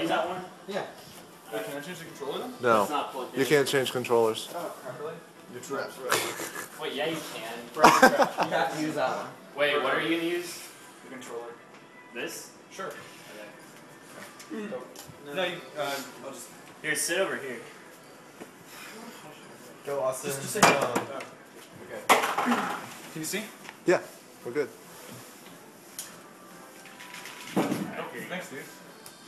Use that one? Yeah. Wait, can I change the controller then? It's No, not plugged in. you can't change controllers. Oh, really? You're trash, right? Wait, yeah, you can. You have to use that one. Wait, what are you gonna use? The controller. This? Sure. Okay. No, you, uh, I'll just. Here, sit over here. Go Austin. Just, just say no. Oh, okay. Can you see? Yeah, we're good. Okay. Thanks, dude.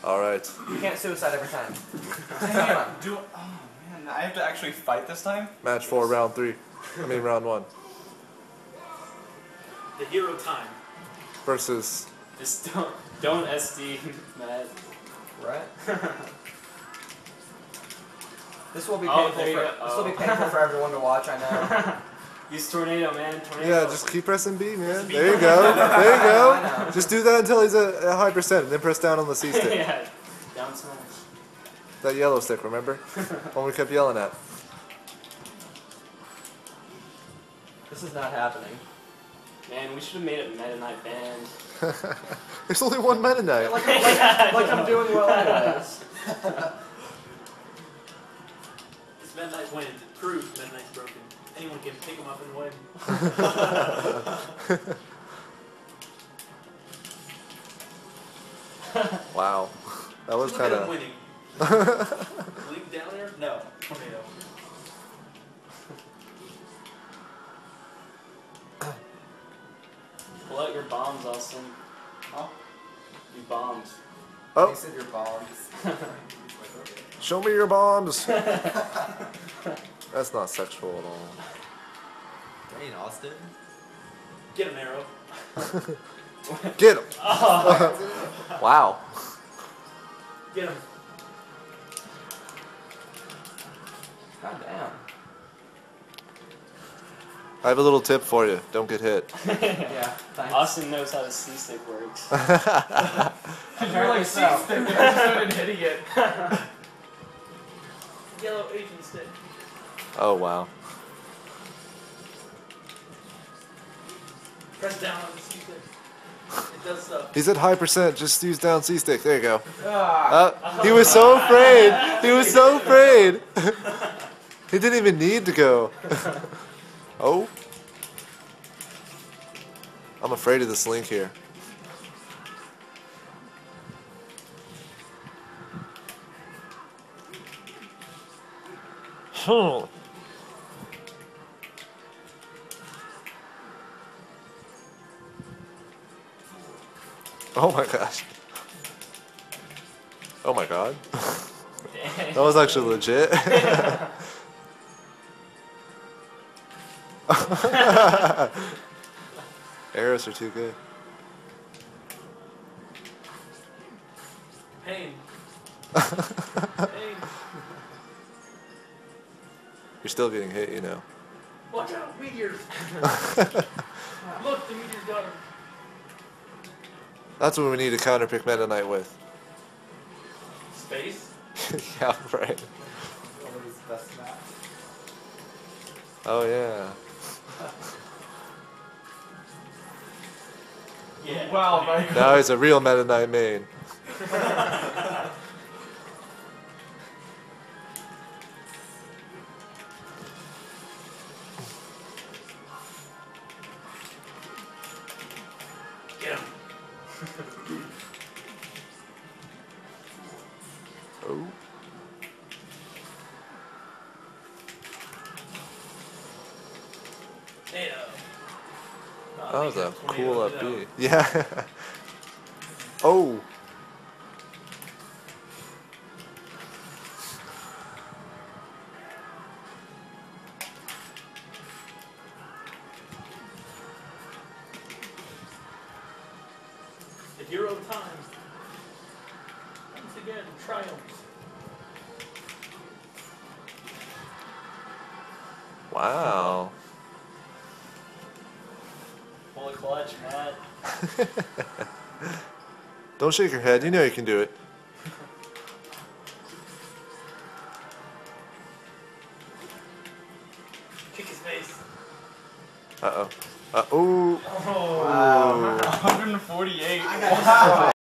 All right. You can't suicide every time. Dang it. Do, oh man, I have to actually fight this time? Match four, round three. I mean, round one. The hero time. Versus. Just don't, don't SD, Matt. Right? This will be Oh, painful. there you for. This will be Oh. painful for everyone to watch. I know. Use tornado, man. Tornado. Yeah, just keep pressing B, man. B. There you go. There you go. Just do that until he's a, a high percent, and then press down on the C stick. yeah. Down smash. That yellow stick, remember? One we kept yelling at. This is not happening. Man, we should have made it Meta Knight banned. There's only one Meta Knight. Like, like, like I'm doing well anyways. Can pick him up and win. Wow. That was Look kind at him of. winning. Leave down there? No. Tornado. Pull out your bombs, Austin. Huh? You bombs. You Oh, said your bombs. show me your bombs. That's not sexual at all. Dang, Austin. Get him, Arrow. Get him. Oh. wow. Get him. God damn. I have a little tip for you. Don't get hit. Yeah. Thanks. Austin knows how the C stick works. Apparently so. I'm just started hitting it. Yellow agent stick. oh wow. Press down on the C stick. It does stuff. He's at high percent. Just use down C stick. There you go. Ah. Uh, he was so afraid. He was so afraid. he didn't even need to go. oh. I'm afraid of this Link here. Hmm. Oh my gosh. Oh my god. That was actually legit. Arrows are too good. Pain. Pain. You're still getting hit, you know. Watch out, meteors. Look, the meteors got him. That's what we need to counter pick Meta Knight with. Space. yeah, right. Nobody's best match. Oh yeah. Yeah. Wow, god. Now he's a real Meta Knight main. Get him. Oh. Hey, That was a cool up it B. Yeah. oh. The times. Once again, triumphs. Wow. Pull a clutch, Matt. Don't shake your head. You know you can do it. Kick his face. Uh oh. Uh oh. Oh, 148. I got